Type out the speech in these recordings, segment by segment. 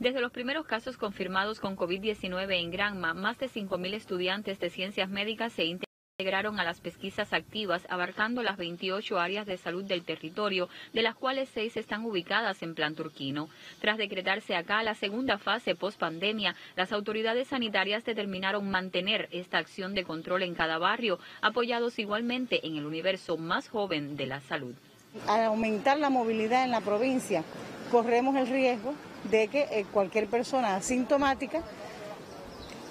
Desde los primeros casos confirmados con COVID-19 en Granma, más de 5.000 estudiantes de ciencias médicas se integraron a las pesquisas activas abarcando las 28 áreas de salud del territorio, de las cuales seis están ubicadas en Plan Turquino. Tras decretarse acá la segunda fase post-pandemia, las autoridades sanitarias determinaron mantener esta acción de control en cada barrio, apoyados igualmente en el universo más joven de la salud. Al aumentar la movilidad en la provincia, corremos el riesgo de que eh, cualquier persona asintomática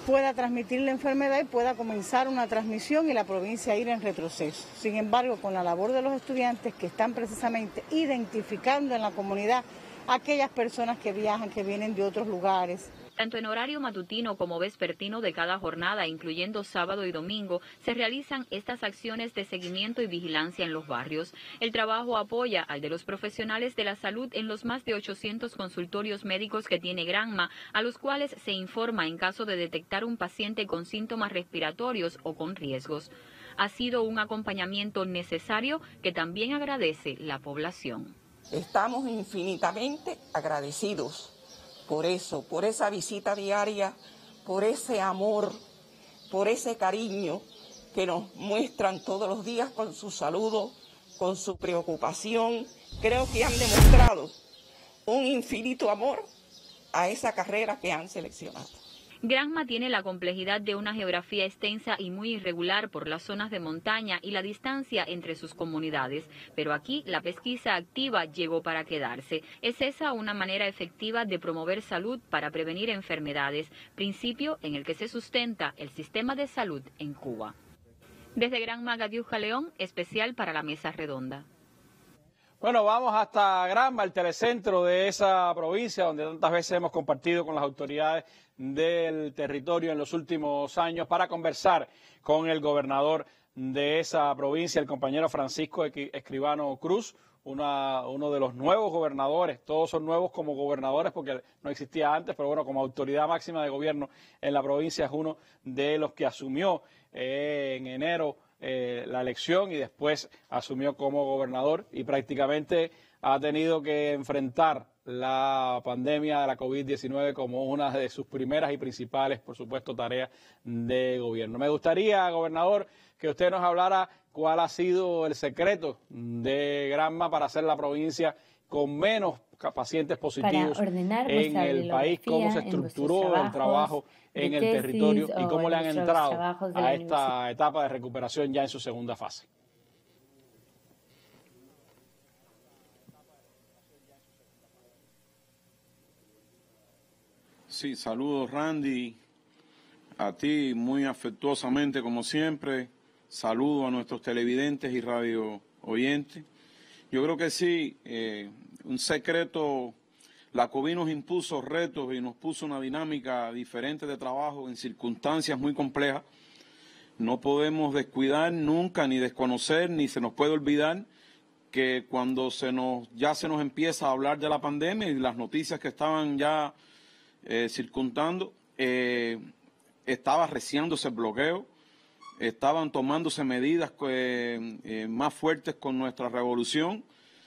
pueda transmitir la enfermedad y pueda comenzar una transmisión y la provincia ir en retroceso. Sin embargo, con la labor de los estudiantes que están precisamente identificando en la comunidad aquellas personas que viajan, que vienen de otros lugares, tanto en horario matutino como vespertino de cada jornada, incluyendo sábado y domingo, se realizan estas acciones de seguimiento y vigilancia en los barrios. El trabajo apoya al de los profesionales de la salud en los más de 800 consultorios médicos que tiene Granma, a los cuales se informa en caso de detectar un paciente con síntomas respiratorios o con riesgos. Ha sido un acompañamiento necesario que también agradece la población. Estamos infinitamente agradecidos por eso, por esa visita diaria, por ese amor, por ese cariño que nos muestran todos los días con su saludo, con su preocupación. Creo que han demostrado un infinito amor a esa carrera que han seleccionado. Granma tiene la complejidad de una geografía extensa y muy irregular por las zonas de montaña y la distancia entre sus comunidades, pero aquí la pesquisa activa llegó para quedarse. Es esa una manera efectiva de promover salud para prevenir enfermedades, principio en el que se sustenta el sistema de salud en Cuba. Desde Granma, Gadiuja León, especial para la Mesa Redonda. Bueno, vamos hasta Granma, el telecentro de esa provincia, donde tantas veces hemos compartido con las autoridades del territorio en los últimos años para conversar con el gobernador de esa provincia, el compañero Francisco Escribano Cruz, uno de los nuevos gobernadores, todos son nuevos como gobernadores porque no existía antes, pero bueno, como autoridad máxima de gobierno en la provincia es uno de los que asumió eh, en enero eh, la elección y después asumió como gobernador y prácticamente ha tenido que enfrentar la pandemia de la COVID-19 como una de sus primeras y principales, por supuesto, tareas de gobierno. Me gustaría, gobernador, que usted nos hablara cuál ha sido el secreto de Granma para hacer la provincia con menos pacientes positivos en el país, cómo se estructuró el trabajo en el territorio y cómo le han entrado a esta etapa de recuperación ya en su segunda fase. Sí, saludos Randy, a ti muy afectuosamente como siempre, saludo a nuestros televidentes y radio oyentes. Yo creo que sí, eh, un secreto, la COVID nos impuso retos y nos puso una dinámica diferente de trabajo en circunstancias muy complejas. No podemos descuidar nunca ni desconocer ni se nos puede olvidar que cuando se nos ya se nos empieza a hablar de la pandemia y las noticias que estaban ya eh, circuntando, eh, estaba reciándose el bloqueo, estaban tomándose medidas eh, más fuertes con nuestra revolución,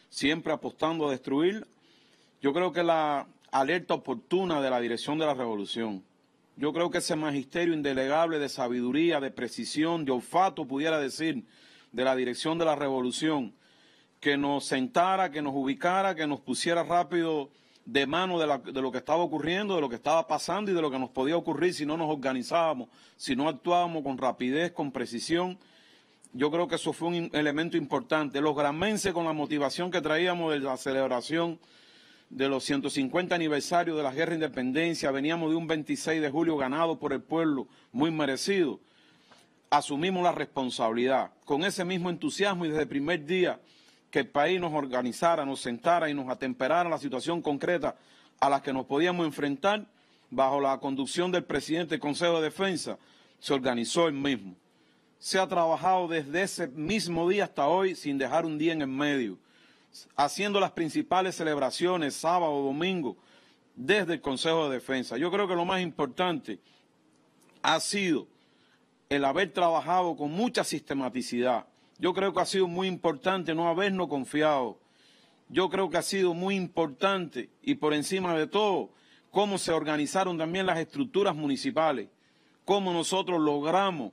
siempre apostando a destruir. Yo creo que la alerta oportuna de la dirección de la revolución, yo creo que ese magisterio indelegable de sabiduría, de precisión, de olfato, pudiera decir, de la dirección de la revolución, que nos sentara, que nos ubicara, que nos pusiera rápido de mano de, lo que estaba ocurriendo, de lo que estaba pasando y de lo que nos podía ocurrir si no nos organizábamos, si no actuábamos con rapidez, con precisión. Yo creo que eso fue un elemento importante. Los granmenses con la motivación que traíamos de la celebración de los 150 aniversarios de la guerra de independencia, veníamos de un 26 de julio ganado por el pueblo, muy merecido. Asumimos la responsabilidad con ese mismo entusiasmo y desde el primer día que el país nos organizara, nos sentara y nos atemperara la situación concreta a la que nos podíamos enfrentar bajo la conducción del presidente del Consejo de Defensa, se organizó el mismo. Se ha trabajado desde ese mismo día hasta hoy sin dejar un día en el medio, haciendo las principales celebraciones sábado, domingo, desde el Consejo de Defensa. Yo creo que lo más importante ha sido el haber trabajado con mucha sistematicidad, yo creo que ha sido muy importante no habernos confiado. Yo creo que ha sido muy importante y por encima de todo cómo se organizaron también las estructuras municipales, cómo nosotros logramos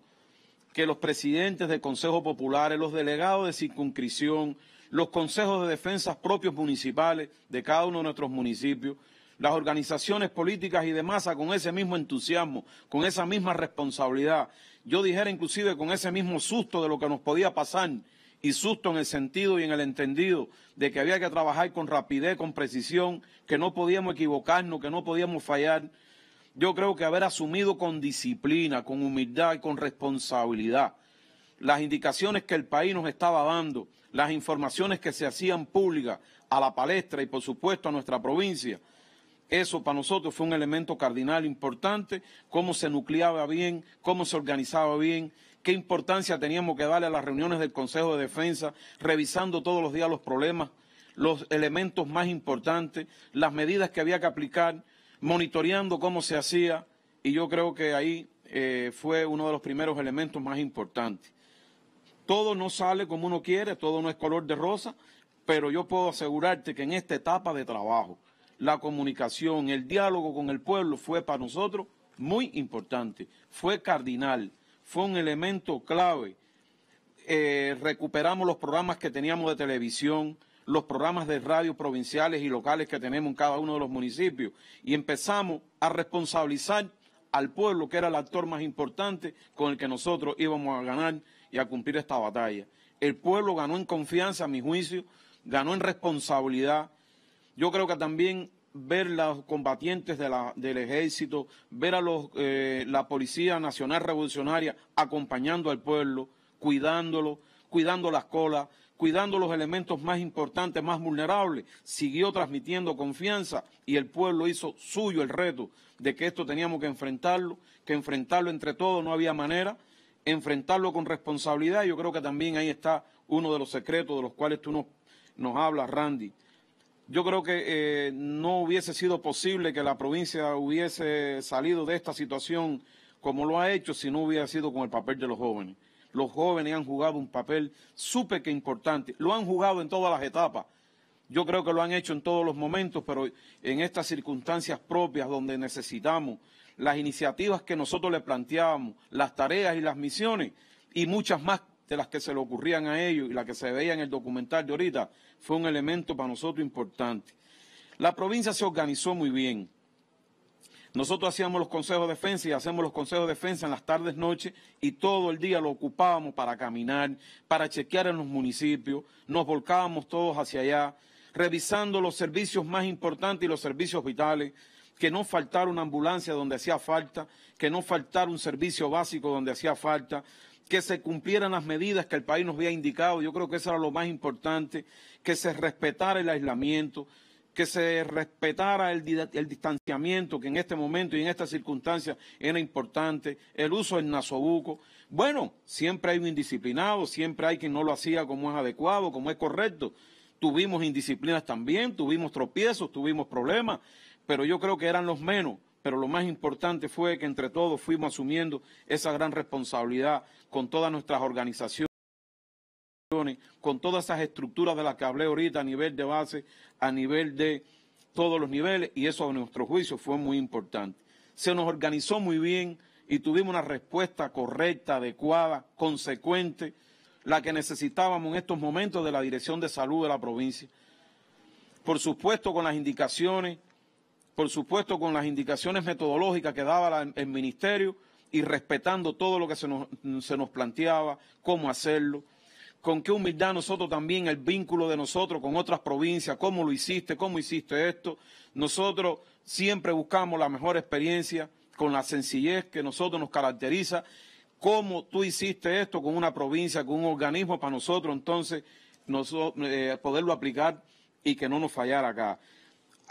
que los presidentes de consejos populares, los delegados de circunscripción, los consejos de defensa propios municipales de cada uno de nuestros municipios, las organizaciones políticas y demás con ese mismo entusiasmo, con esa misma responsabilidad, yo dijera inclusive con ese mismo susto de lo que nos podía pasar y susto en el sentido y en el entendido de que había que trabajar con rapidez, con precisión, que no podíamos equivocarnos, que no podíamos fallar. Yo creo que haber asumido con disciplina, con humildad y con responsabilidad las indicaciones que el país nos estaba dando, las informaciones que se hacían públicas a la palestra y por supuesto a nuestra provincia, eso para nosotros fue un elemento cardinal importante, cómo se nucleaba bien, cómo se organizaba bien, qué importancia teníamos que darle a las reuniones del Consejo de Defensa, revisando todos los días los problemas, los elementos más importantes, las medidas que había que aplicar, monitoreando cómo se hacía, y yo creo que ahí eh, fue uno de los primeros elementos más importantes. Todo no sale como uno quiere, todo no es color de rosa, pero yo puedo asegurarte que en esta etapa de trabajo, la comunicación, el diálogo con el pueblo fue para nosotros muy importante, fue cardinal fue un elemento clave. Eh, recuperamos los programas que teníamos de televisión, los programas de radio provinciales y locales que tenemos en cada uno de los municipios y empezamos a responsabilizar al pueblo, que era el actor más importante con el que nosotros íbamos a ganar y a cumplir esta batalla. El pueblo ganó en confianza, a mi juicio, ganó en responsabilidad. Yo creo que también ver los combatientes del ejército, ver a los, eh, la Policía Nacional Revolucionaria acompañando al pueblo, cuidándolo, cuidando las colas, cuidando los elementos más importantes, más vulnerables, siguió transmitiendo confianza y el pueblo hizo suyo el reto de que esto teníamos que enfrentarlo, que enfrentarlo entre todos no había manera, enfrentarlo con responsabilidad. Yo creo que también ahí está uno de los secretos de los cuales tú nos, nos hablas, Randy. Yo creo que eh, no hubiese sido posible que la provincia hubiese salido de esta situación como lo ha hecho si no hubiera sido con el papel de los jóvenes. Los jóvenes han jugado un papel súper que importante. Lo han jugado en todas las etapas. Yo creo que lo han hecho en todos los momentos, pero en estas circunstancias propias donde necesitamos las iniciativas que nosotros le planteábamos, las tareas y las misiones y muchas más de las que se le ocurrían a ellos y las que se veían en el documental de ahorita, fue un elemento para nosotros importante. La provincia se organizó muy bien. Nosotros hacíamos los consejos de defensa y hacemos los consejos de defensa en las tardes, noches y todo el día lo ocupábamos para caminar, para chequear en los municipios, nos volcábamos todos hacia allá, revisando los servicios más importantes y los servicios vitales, que no faltara una ambulancia donde hacía falta, que no faltara un servicio básico donde hacía falta, que se cumplieran las medidas que el país nos había indicado. Yo creo que eso era lo más importante, que se respetara el aislamiento, que se respetara el, distanciamiento, que en este momento y en estas circunstancias era importante, el uso del nasobuco. Bueno, siempre hay un indisciplinado, siempre hay quien no lo hacía como es adecuado, como es correcto. Tuvimos indisciplinas también, tuvimos tropiezos, tuvimos problemas, pero yo creo que eran los menos pero lo más importante fue que entre todos fuimos asumiendo esa gran responsabilidad con todas nuestras organizaciones, con todas esas estructuras de las que hablé ahorita a nivel de base, a nivel de todos los niveles, y eso a nuestro juicio fue muy importante. Se nos organizó muy bien y tuvimos una respuesta correcta, adecuada, consecuente, la que necesitábamos en estos momentos de la Dirección de Salud de la provincia. Por supuesto, con las indicaciones por supuesto con las indicaciones metodológicas que daba el ministerio y respetando todo lo que se nos, planteaba, cómo hacerlo, con qué humildad nosotros también, el vínculo de nosotros con otras provincias, cómo lo hiciste, cómo hiciste esto. Nosotros siempre buscamos la mejor experiencia con la sencillez que nosotros nos caracteriza, cómo tú hiciste esto con una provincia, con un organismo para nosotros, entonces eh, poderlo aplicar y que no nos fallara acá.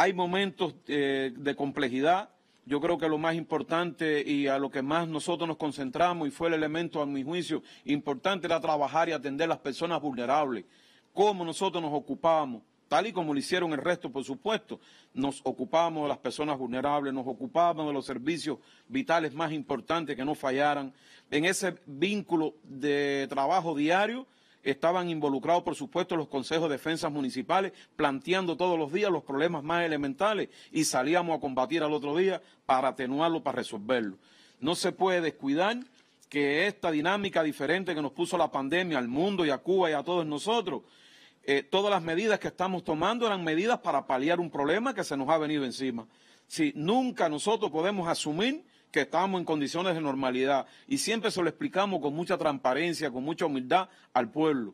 Hay momentos eh, de complejidad. Yo creo que lo más importante y a lo que más nosotros nos concentramos y fue el elemento, a mi juicio, importante era trabajar y atender a las personas vulnerables. Cómo nosotros nos ocupábamos, tal y como lo hicieron el resto, por supuesto, nos ocupábamos de las personas vulnerables, nos ocupábamos de los servicios vitales más importantes que no fallaran. En ese vínculo de trabajo diario estaban involucrados, por supuesto, los consejos de defensas municipales, planteando todos los días los problemas más elementales y salíamos a combatir al otro día para atenuarlo, para resolverlo. No se puede descuidar que esta dinámica diferente que nos puso la pandemia al mundo y a Cuba y a todos nosotros, eh, todas las medidas que estamos tomando eran medidas para paliar un problema que se nos ha venido encima. Si nunca nosotros podemos asumir que estamos en condiciones de normalidad y siempre se lo explicamos con mucha transparencia, con mucha humildad al pueblo.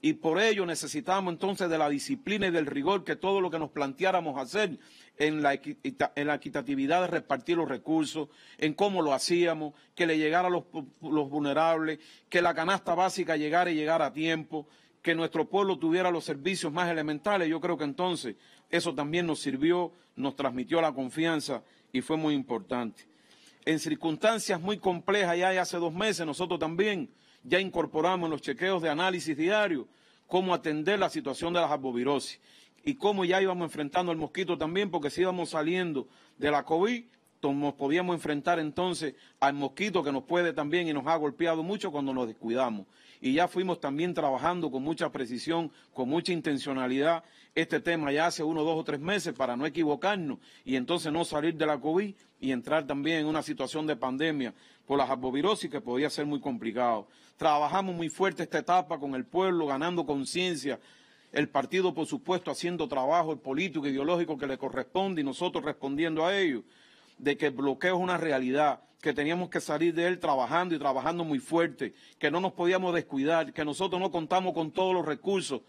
Y por ello necesitamos entonces de la disciplina y del rigor que todo lo que nos planteáramos hacer en la, equitatividad de repartir los recursos, en cómo lo hacíamos, que le llegara a los, los vulnerables, que la canasta básica llegara y llegara a tiempo, que nuestro pueblo tuviera los servicios más elementales. Yo creo que entonces eso también nos sirvió, nos transmitió la confianza y fue muy importante en circunstancias muy complejas, ya hace dos meses nosotros también ya incorporamos en los chequeos de análisis diario cómo atender la situación de la arbovirosis y cómo ya íbamos enfrentando el mosquito también, porque si íbamos saliendo de la COVID, nos podíamos enfrentar entonces al mosquito que nos puede también y nos ha golpeado mucho cuando nos descuidamos. Y ya fuimos también trabajando con mucha precisión, con mucha intencionalidad este tema ya hace uno, dos o tres meses para no equivocarnos y entonces no salir de la COVID y entrar también en una situación de pandemia por la arbovirosis que podía ser muy complicado. Trabajamos muy fuerte esta etapa con el pueblo, ganando conciencia, el partido, por supuesto, haciendo trabajo político, ideológico que le corresponde y nosotros respondiendo a ello de que el bloqueo es una realidad, que teníamos que salir de él trabajando y trabajando muy fuerte, que no nos podíamos descuidar, que nosotros no contamos con todos los recursos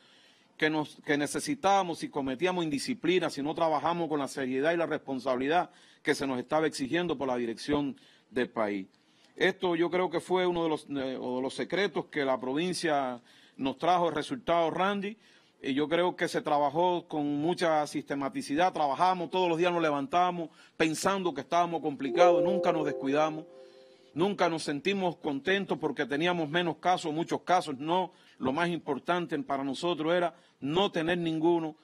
que, necesitábamos si cometíamos indisciplina, si no trabajamos con la seriedad y la responsabilidad que se nos estaba exigiendo por la dirección del país. Esto yo creo que fue uno de los, de los secretos que la provincia nos trajo el resultado, Randy, yo creo que se trabajó con mucha sistematicidad, trabajamos, todos los días nos levantamos pensando que estábamos complicados, nunca nos descuidamos, nunca nos sentimos contentos porque teníamos menos casos, muchos casos, no, lo más importante para nosotros era no tener ninguno,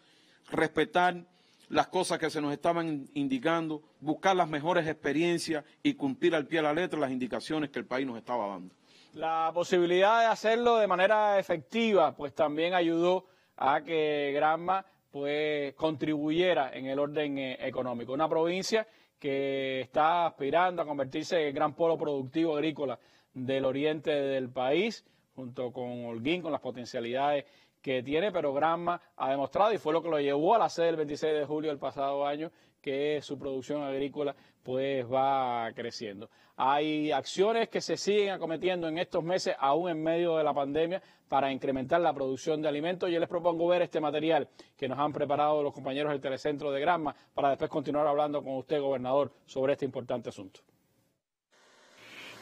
respetar las cosas que se nos estaban indicando, buscar las mejores experiencias y cumplir al pie de la letra las indicaciones que el país nos estaba dando. La posibilidad de hacerlo de manera efectiva, pues también ayudó a que Granma pues contribuyera en el orden eh, económico. Una provincia que está aspirando a convertirse en gran polo productivo agrícola del oriente del país, junto con Holguín, con las potencialidades que tiene, pero Granma ha demostrado, y fue lo que lo llevó a la sede el 26 de julio del pasado año, que su producción agrícola pues va creciendo. Hay acciones que se siguen acometiendo en estos meses, aún en medio de la pandemia, para incrementar la producción de alimentos. Yo les propongo ver este material que nos han preparado los compañeros del Telecentro de Granma para después continuar hablando con usted, gobernador, sobre este importante asunto.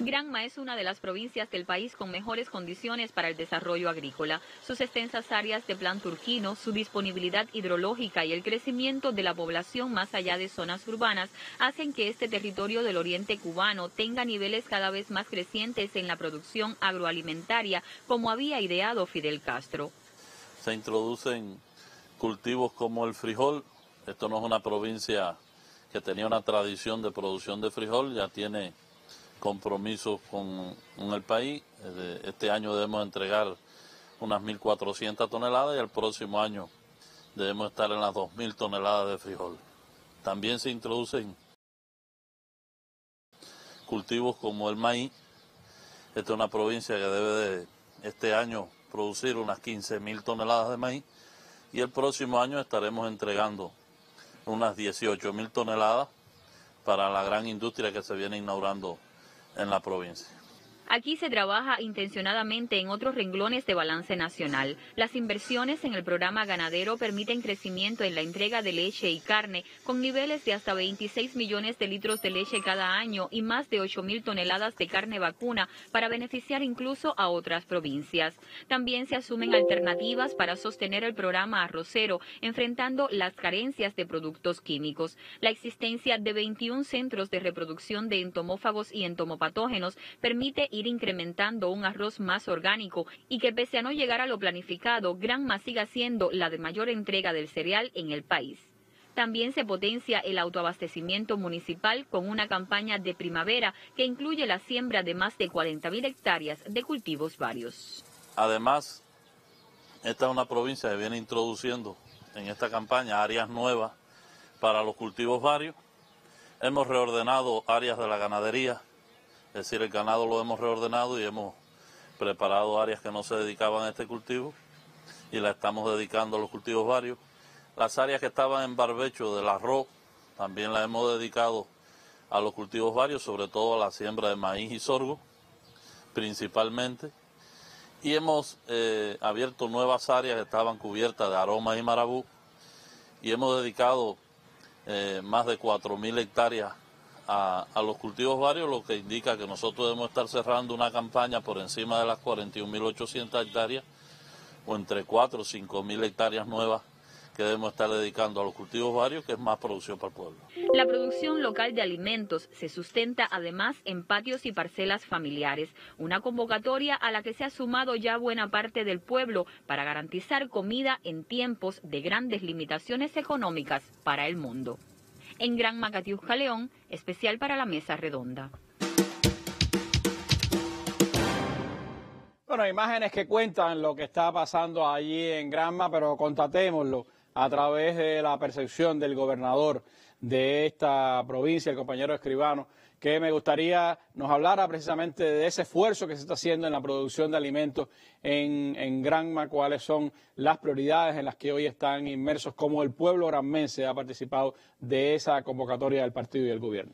Granma es una de las provincias del país con mejores condiciones para el desarrollo agrícola. Sus extensas áreas de plan turquino, su disponibilidad hidrológica y el crecimiento de la población más allá de zonas urbanas hacen que este territorio del oriente cubano tenga niveles cada vez más crecientes en la producción agroalimentaria, como había ideado Fidel Castro. Se introducen cultivos como el frijol. Esto no es una provincia que tenía una tradición de producción de frijol, ya tiene compromisos con, el país. Este año debemos entregar unas 1.400 toneladas y el próximo año debemos estar en las 2.000 toneladas de frijol. También se introducen cultivos como el maíz. Esta es una provincia que debe de este año producir unas 15.000 toneladas de maíz y el próximo año estaremos entregando unas 18.000 toneladas para la gran industria que se viene inaugurando en la provincia. Aquí se trabaja intencionadamente en otros renglones de balance nacional. Las inversiones en el programa ganadero permiten crecimiento en la entrega de leche y carne con niveles de hasta 26 millones de litros de leche cada año y más de 8 mil toneladas de carne vacuna para beneficiar incluso a otras provincias. También se asumen alternativas para sostener el programa arrocero, enfrentando las carencias de productos químicos. La existencia de 21 centros de reproducción de entomófagos y entomopatógenos permite incrementando un arroz más orgánico y que pese a no llegar a lo planificado, Granma siga siendo la de mayor entrega del cereal en el país. También se potencia el autoabastecimiento municipal con una campaña de primavera que incluye la siembra de más de 40.000 hectáreas de cultivos varios. Además, esta es una provincia que viene introduciendo en esta campaña áreas nuevas para los cultivos varios. Hemos reordenado áreas de la ganadería, es decir, el ganado lo hemos reordenado y hemos preparado áreas que no se dedicaban a este cultivo y la estamos dedicando a los cultivos varios. Las áreas que estaban en barbecho del arroz también las hemos dedicado a los cultivos varios, sobre todo a la siembra de maíz y sorgo, principalmente. Y hemos eh, abierto nuevas áreas que estaban cubiertas de aromas y marabú y hemos dedicado eh, más de 4.000 hectáreas a, los cultivos varios, lo que indica que nosotros debemos estar cerrando una campaña por encima de las 41.800 hectáreas o entre 4 o 5.000 hectáreas nuevas que debemos estar dedicando a los cultivos varios, que es más producción para el pueblo. La producción local de alimentos se sustenta además en patios y parcelas familiares, una convocatoria a la que se ha sumado ya buena parte del pueblo para garantizar comida en tiempos de grandes limitaciones económicas para el mundo. En Gran Macatiusca León, especial para la mesa redonda. Bueno, imágenes que cuentan lo que está pasando allí en Granma, pero contatémoslo a través de la percepción del gobernador de esta provincia, el compañero escribano, que me gustaría nos hablara precisamente de ese esfuerzo que se está haciendo en la producción de alimentos en, Granma, cuáles son las prioridades en las que hoy están inmersos, cómo el pueblo granmense ha participado de esa convocatoria del partido y del gobierno.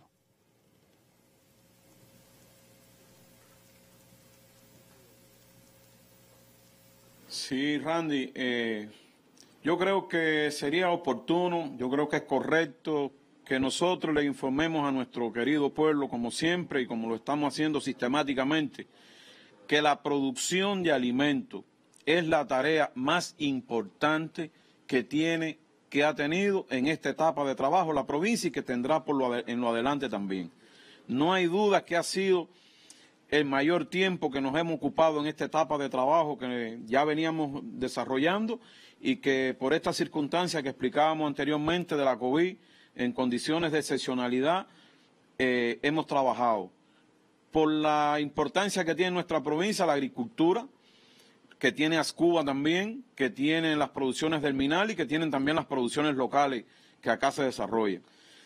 Sí, Randy, eh, yo creo que sería oportuno, yo creo que es correcto que nosotros le informemos a nuestro querido pueblo, como siempre y como lo estamos haciendo sistemáticamente, que la producción de alimentos es la tarea más importante que tiene, que ha tenido en esta etapa de trabajo la provincia y que tendrá por lo, en lo adelante también. No hay duda que ha sido el mayor tiempo que nos hemos ocupado en esta etapa de trabajo que ya veníamos desarrollando y que por esta circunstancia que explicábamos anteriormente de la COVID, en condiciones de excepcionalidad, eh, hemos trabajado. Por la importancia que tiene nuestra provincia la agricultura, que tiene Ascuba también, que tiene las producciones del Minal y que tienen también las producciones locales que acá se desarrollan.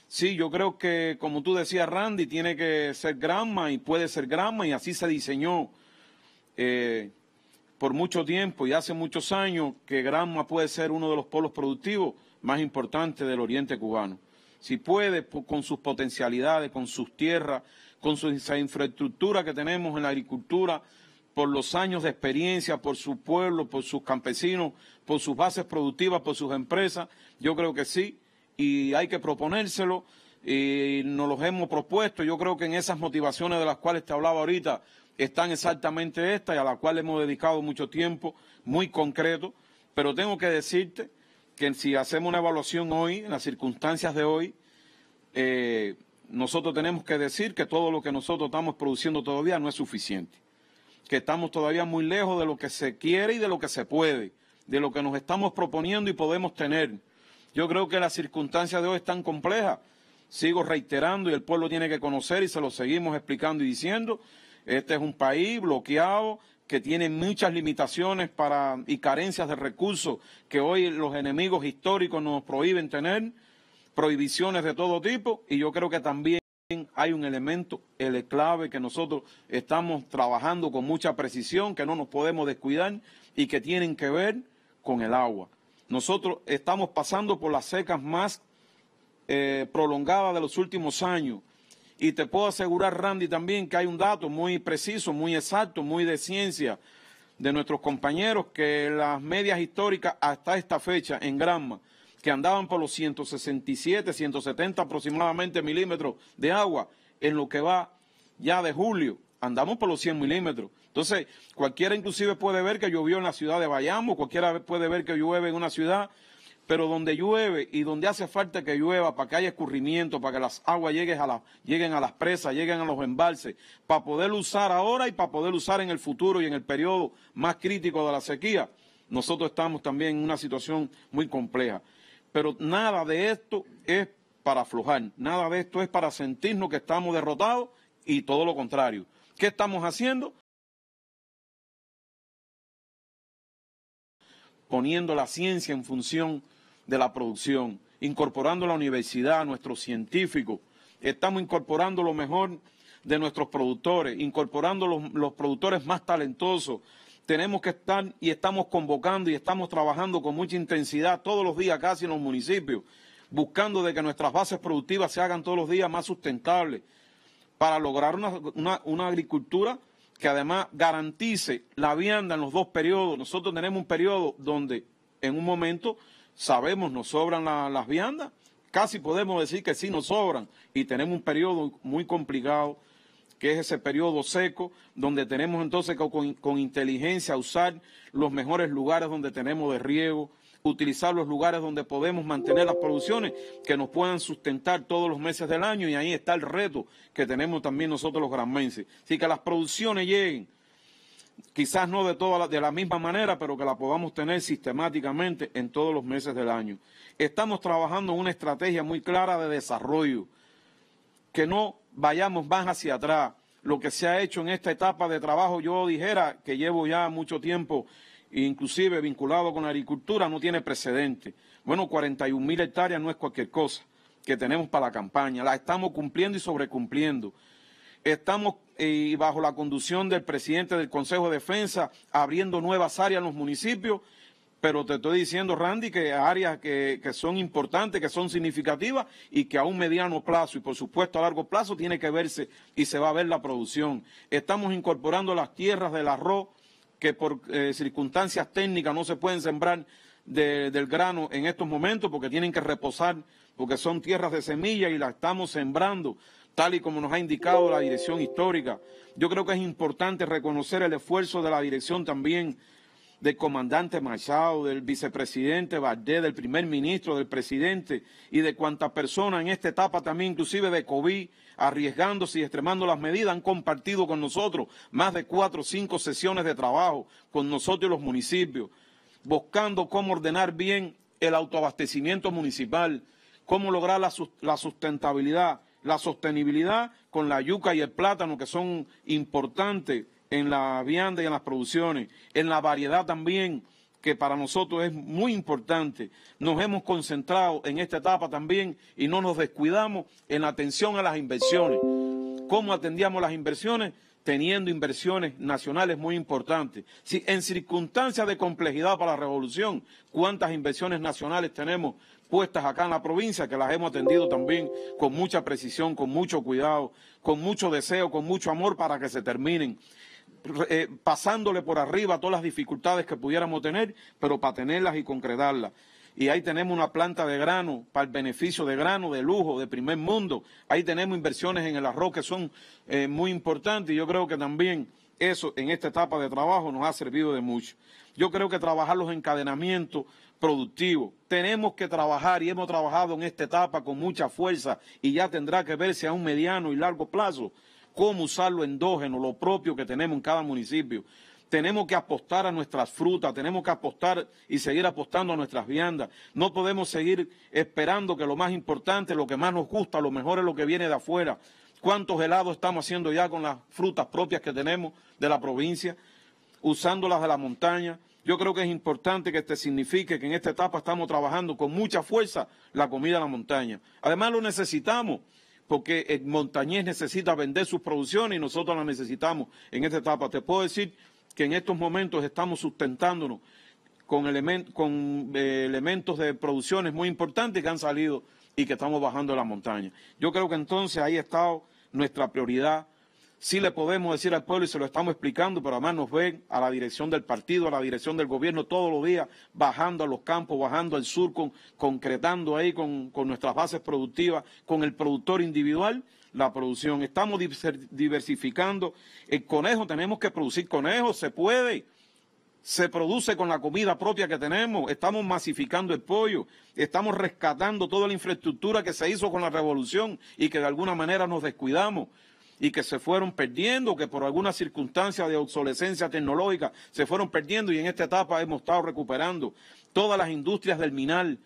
Sí, yo creo que, como tú decías, Randy, tiene que ser Granma y puede ser Granma y así se diseñó eh, por mucho tiempo y hace muchos años que Granma puede ser uno de los polos productivos más importantes del oriente cubano. Si puede, con sus potencialidades, con sus tierras, con su, esa infraestructura que tenemos en la agricultura, por los años de experiencia, por su pueblo, por sus campesinos, por sus bases productivas, por sus empresas, yo creo que sí y hay que proponérselo y nos los hemos propuesto. Yo creo que en esas motivaciones de las cuales te hablaba ahorita están exactamente estas y a las cuales hemos dedicado mucho tiempo, muy concreto. Pero tengo que decirte que si hacemos una evaluación hoy, en las circunstancias de hoy, eh, nosotros tenemos que decir que todo lo que nosotros estamos produciendo todavía no es suficiente, que estamos todavía muy lejos de lo que se quiere y de lo que se puede, de lo que nos estamos proponiendo y podemos tener. Yo creo que las circunstancias de hoy están complejas. Sigo reiterando y el pueblo tiene que conocer y se lo seguimos explicando y diciendo. Este es un país bloqueado que tiene muchas limitaciones para, y carencias de recursos que hoy los enemigos históricos nos prohíben tener, prohibiciones de todo tipo, y yo creo que también hay un elemento, el clave, que nosotros estamos trabajando con mucha precisión, que no nos podemos descuidar y que tienen que ver con el agua. Nosotros estamos pasando por las secas más eh, prolongadas de los últimos años. Y te puedo asegurar, Randy, también que hay un dato muy preciso, muy exacto, muy de ciencia de nuestros compañeros, que las medias históricas hasta esta fecha en Granma, que andaban por los 167, 170 aproximadamente milímetros de agua, en lo que va ya de julio, andamos por los 100 milímetros. Entonces, cualquiera inclusive puede ver que llovió en la ciudad de Bayamo, cualquiera puede ver que llueve en una ciudad, pero donde llueve y donde hace falta que llueva para que haya escurrimiento, para que las aguas lleguen a, las presas, lleguen a los embalses, para poder usar ahora y para poder usar en el futuro y en el periodo más crítico de la sequía, nosotros estamos también en una situación muy compleja. Pero nada de esto es para aflojar, nada de esto es para sentirnos que estamos derrotados y todo lo contrario. ¿Qué estamos haciendo? poniendo la ciencia en función de la producción, incorporando la universidad, nuestros científicos. Estamos incorporando lo mejor de nuestros productores, incorporando los, los productores más talentosos. Tenemos que estar y estamos convocando y estamos trabajando con mucha intensidad todos los días casi en los municipios, buscando de que nuestras bases productivas se hagan todos los días más sustentables para lograr una, una, una agricultura que además garantice la vianda en los dos periodos. Nosotros tenemos un periodo donde en un momento sabemos nos sobran la, las viandas, casi podemos decir que sí nos sobran, y tenemos un periodo muy complicado, que es ese periodo seco, donde tenemos entonces que con, con inteligencia usar los mejores lugares donde tenemos de riego, utilizar los lugares donde podemos mantener las producciones que nos puedan sustentar todos los meses del año y ahí está el reto que tenemos también nosotros los granmenses. Así que las producciones lleguen, quizás no de, toda la, de la misma manera, pero que la podamos tener sistemáticamente en todos los meses del año. Estamos trabajando en una estrategia muy clara de desarrollo, que no vayamos más hacia atrás. Lo que se ha hecho en esta etapa de trabajo, yo dijera que llevo ya mucho tiempo inclusive vinculado con la agricultura, no tiene precedente. Bueno, 41 mil hectáreas no es cualquier cosa que tenemos para la campaña, la estamos cumpliendo y sobrecumpliendo. Estamos eh, bajo la conducción del presidente del Consejo de Defensa abriendo nuevas áreas en los municipios, pero te estoy diciendo, Randy, que áreas que, son importantes, que son significativas y que a un mediano plazo y por supuesto a largo plazo tiene que verse y se va a ver la producción. Estamos incorporando las tierras del arroz que por eh, circunstancias técnicas no se pueden sembrar de, del grano en estos momentos porque tienen que reposar, porque son tierras de semilla y las estamos sembrando, tal y como nos ha indicado la dirección histórica. Yo creo que es importante reconocer el esfuerzo de la dirección también del comandante Machado, del vicepresidente Valdés, del primer ministro, del presidente y de cuantas personas en esta etapa también, inclusive de COVID, arriesgándose y extremando las medidas, han compartido con nosotros más de cuatro o cinco sesiones de trabajo con nosotros y los municipios, buscando cómo ordenar bien el autoabastecimiento municipal, cómo lograr la, la sustentabilidad, la sostenibilidad con la yuca y el plátano, que son importantes en la vianda y en las producciones, en la variedad también, que para nosotros es muy importante. Nos hemos concentrado en esta etapa también y no nos descuidamos en la atención a las inversiones. ¿Cómo atendíamos las inversiones? Teniendo inversiones nacionales muy importantes. Si en circunstancias de complejidad para la revolución, ¿cuántas inversiones nacionales tenemos puestas acá en la provincia que las hemos atendido también con mucha precisión, con mucho cuidado, con mucho deseo, con mucho amor para que se terminen? eh, pasándole por arriba todas las dificultades que pudiéramos tener, pero para tenerlas y concretarlas. Y ahí tenemos una planta de grano para el beneficio de grano, de lujo, de primer mundo. Ahí tenemos inversiones en el arroz que son eh, muy importantes yo creo que también eso en esta etapa de trabajo nos ha servido de mucho. Yo creo que trabajar los encadenamientos productivos. Tenemos que trabajar y hemos trabajado en esta etapa con mucha fuerza y ya tendrá que verse a un mediano y largo plazo cómo usar lo endógeno, lo propio que tenemos en cada municipio. Tenemos que apostar a nuestras frutas, tenemos que apostar y seguir apostando a nuestras viandas. No podemos seguir esperando que lo más importante, lo que más nos gusta, lo mejor es lo que viene de afuera. ¿Cuántos helados estamos haciendo ya con las frutas propias que tenemos de la provincia, usándolas de la montaña? Yo creo que es importante que este signifique que en esta etapa estamos trabajando con mucha fuerza la comida de la montaña. Además lo necesitamos porque el montañés necesita vender sus producciones y nosotros las necesitamos en esta etapa. Te puedo decir que en estos momentos estamos sustentándonos con, con eh, elementos de producciones muy importantes que han salido y que estamos bajando la montaña. Yo creo que entonces ahí ha estado nuestra prioridad sí le podemos decir al pueblo y se lo estamos explicando, pero además nos ven a la dirección del partido, a la dirección del gobierno todos los días, bajando a los campos, bajando al sur, concretando ahí con, con nuestras bases productivas, con el productor individual la producción. Estamos diversificando. El conejo, tenemos que producir conejos, se puede. Se produce con la comida propia que tenemos, estamos masificando el pollo, estamos rescatando toda la infraestructura que se hizo con la revolución y que de alguna manera nos descuidamos y que se fueron perdiendo, que por alguna circunstancia de obsolescencia tecnológica se fueron perdiendo y en esta etapa hemos estado recuperando todas las industrias del minal,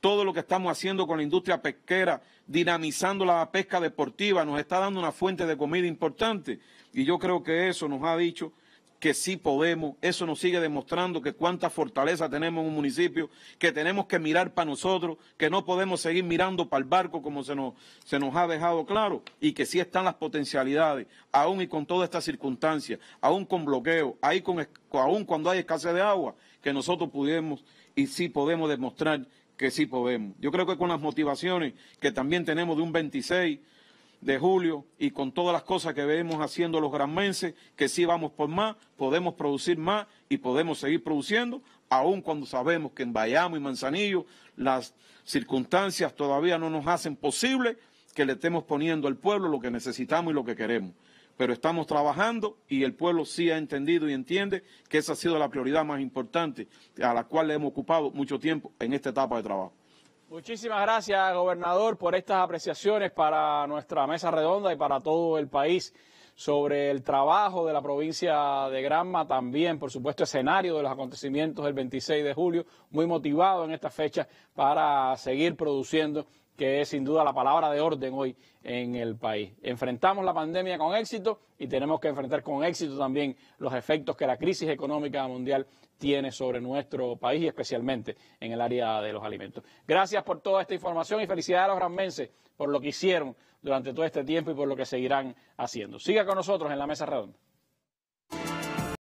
todo lo que estamos haciendo con la industria pesquera, dinamizando la pesca deportiva, nos está dando una fuente de comida importante y yo creo que eso nos ha dicho que sí podemos. Eso nos sigue demostrando que cuánta fortaleza tenemos en un municipio, que tenemos que mirar para nosotros, que no podemos seguir mirando para el barco como se nos, se nos ha dejado claro, y que sí están las potencialidades, aún y con todas estas circunstancias, aún con bloqueo, ahí con, aún cuando hay escasez de agua, que nosotros pudimos y sí podemos demostrar que sí podemos. Yo creo que con las motivaciones que también tenemos de un 26 de julio y con todas las cosas que vemos haciendo los granmenses, que sí vamos por más, podemos producir más y podemos seguir produciendo, aun cuando sabemos que en Bayamo y Manzanillo las circunstancias todavía no nos hacen posible que le estemos poniendo al pueblo lo que necesitamos y lo que queremos. Pero estamos trabajando y el pueblo sí ha entendido y entiende que esa ha sido la prioridad más importante a la cual le hemos ocupado mucho tiempo en esta etapa de trabajo. Muchísimas gracias, gobernador, por estas apreciaciones para nuestra mesa redonda y para todo el país sobre el trabajo de la provincia de Granma, también, por supuesto, escenario de los acontecimientos del 26 de julio, muy motivado en esta fecha para seguir produciendo, que es sin duda la palabra de orden hoy en el país. Enfrentamos la pandemia con éxito y tenemos que enfrentar con éxito también los efectos que la crisis económica mundial tiene sobre nuestro país y especialmente en el área de los alimentos. Gracias por toda esta información y felicidades a los granmenses por lo que hicieron durante todo este tiempo y por lo que seguirán haciendo. Siga con nosotros en la mesa redonda.